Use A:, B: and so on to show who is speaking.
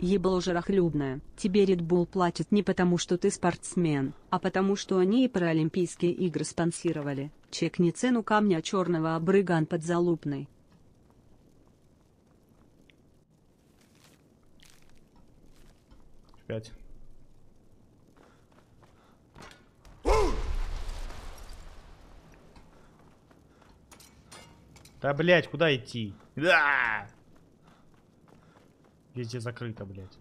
A: Ебло жарохлюбная. Тебе Red Bull платит не потому, что ты спортсмен, а потому, что они и Паралимпийские игры спонсировали. Чекни цену камня черного обрыган подзалупный.
B: Пять. Да, блять, куда идти? Да! Везде закрыто, блять.